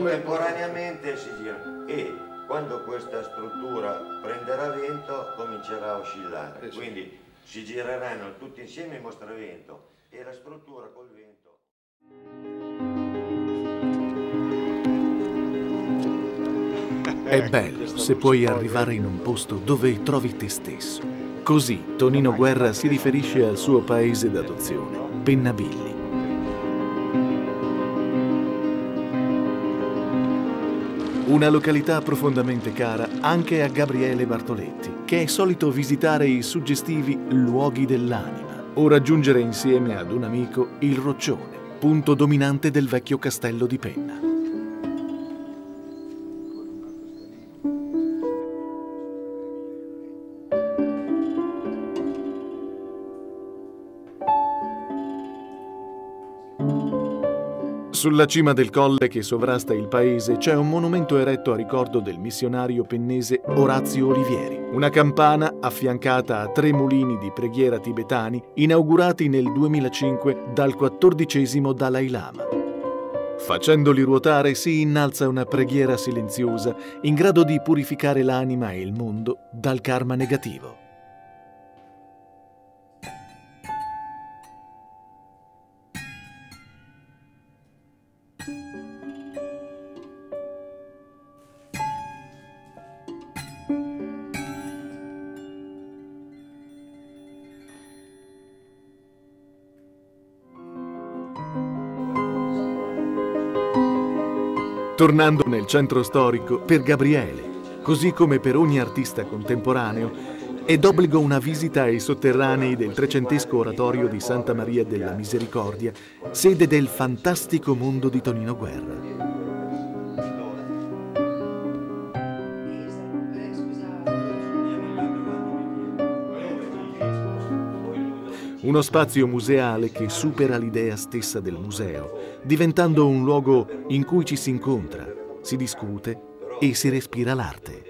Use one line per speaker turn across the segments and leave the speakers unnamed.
contemporaneamente si gira e quando questa struttura prenderà vento comincerà a oscillare,
Eh, sì.
quindi si gireranno tutti insieme in mostravento e la struttura col vento.
È bello se puoi arrivare in un posto dove trovi te stesso. Così Tonino Guerra si riferisce al suo paese d'adozione, Pennabilli. Una località profondamente cara anche a Gabriele Bartoletti, che è solito visitare i suggestivi luoghi dell'anima o raggiungere insieme ad un amico il Roccione, punto dominante del vecchio castello di Penna. Sulla cima del colle che sovrasta il paese c'è un monumento eretto a ricordo del missionario pennese Orazio Olivieri, una campana affiancata a tre mulini di preghiera tibetani inaugurati nel 2005 dal quattordicesimo Dalai Lama. Facendoli ruotare si innalza una preghiera silenziosa in grado di purificare l'anima e il mondo dal karma negativo. Tornando nel centro storico, per Gabriele, così come per ogni artista contemporaneo, è d'obbligo una visita ai sotterranei del trecentesco oratorio di Santa Maria della Misericordia, sede del fantastico mondo di Tonino Guerra. Uno spazio museale che supera l'idea stessa del museo, diventando un luogo in cui ci si incontra, si discute e si respira l'arte.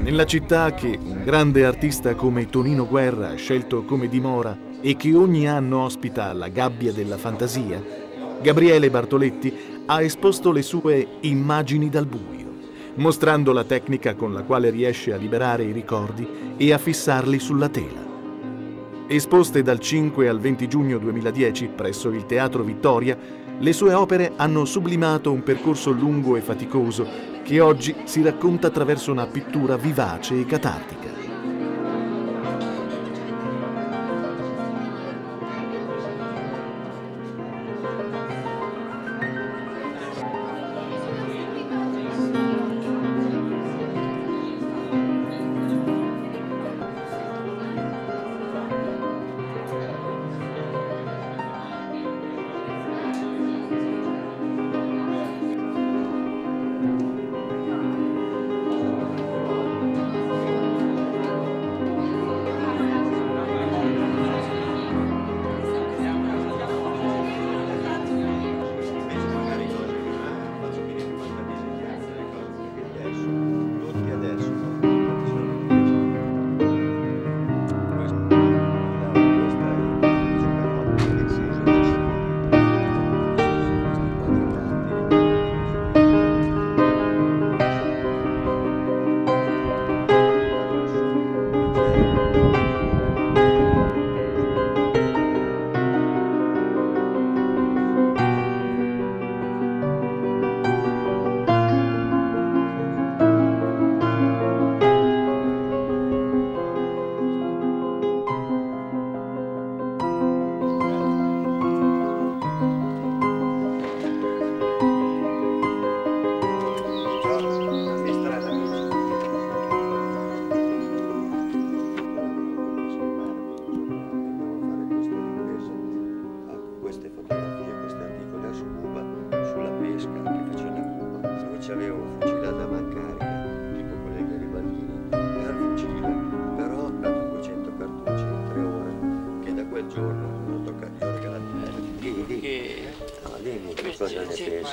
Nella città che un grande artista come Tonino Guerra ha scelto come dimora e che ogni anno ospita la gabbia della fantasia, Gabriele Bartoletti ha esposto le sue immagini dal buio, mostrando la tecnica con la quale riesce a liberare i ricordi e a fissarli sulla tela. Esposte dal 5 al 20 giugno 2010 presso il Teatro Vittoria, le sue opere hanno sublimato un percorso lungo e faticoso che oggi si racconta attraverso una pittura vivace e catartica.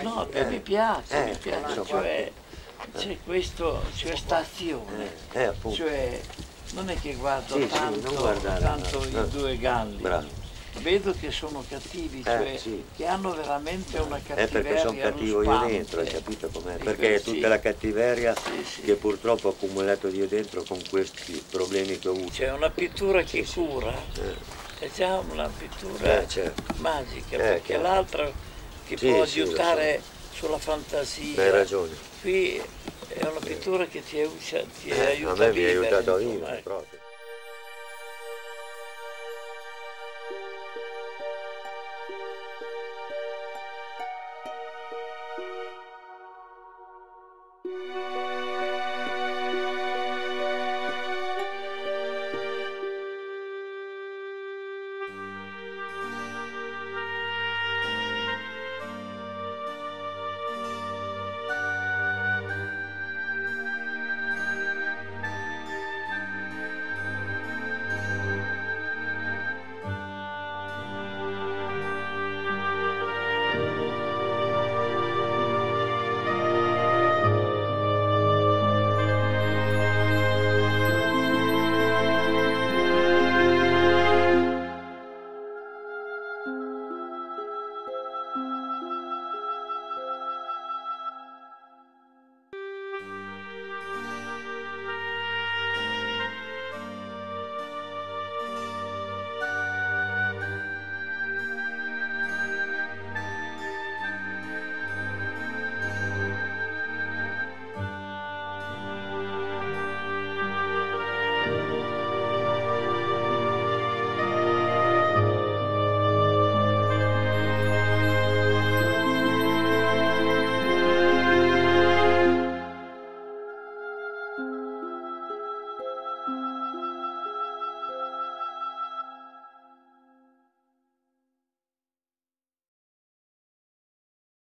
No,
eh.
mi piace,
Eh,
mi piace,
insomma.
cioè c'è questo, c'è sta azione,
Eh, eh,
cioè non è che guardo
Sì, sì,
tanto,
non guardare,
tanto
no,
i
no.
due galli,
Bravo.
vedo che sono cattivi,
Eh,
cioè
sì.
che hanno veramente una
È
cattiveria
perché sono cattivo io dentro, hai capito com'è? Perché è
sì.
tutta la cattiveria
Sì, sì.
che purtroppo ho accumulato io dentro con questi problemi che ho avuto.
C'è una pittura che cura,
Eh.
è già una pittura
Eh, certo.
magica,
Eh,
perché l'altra ti
Sì,
può
sì,
aiutare sulla fantasia.
Hai ragione.
Qui è una pittura che ti, aiuta- ti
Eh,
aiuta
a me mi ha
vivere,
aiutato a vivere
ecco.
proprio.